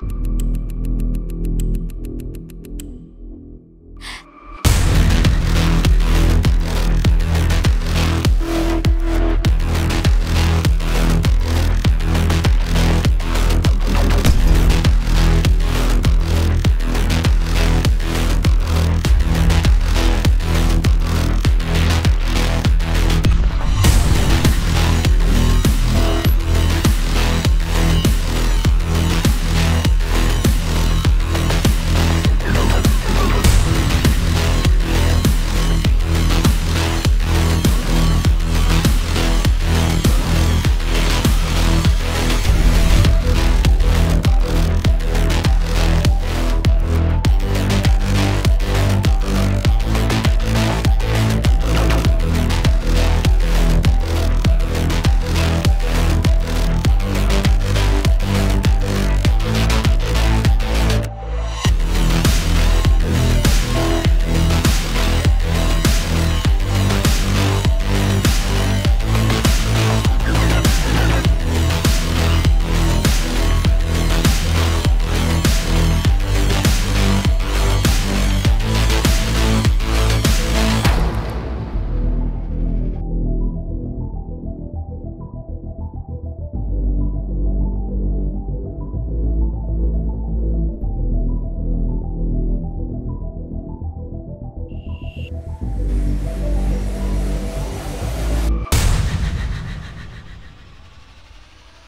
you